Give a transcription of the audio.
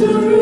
to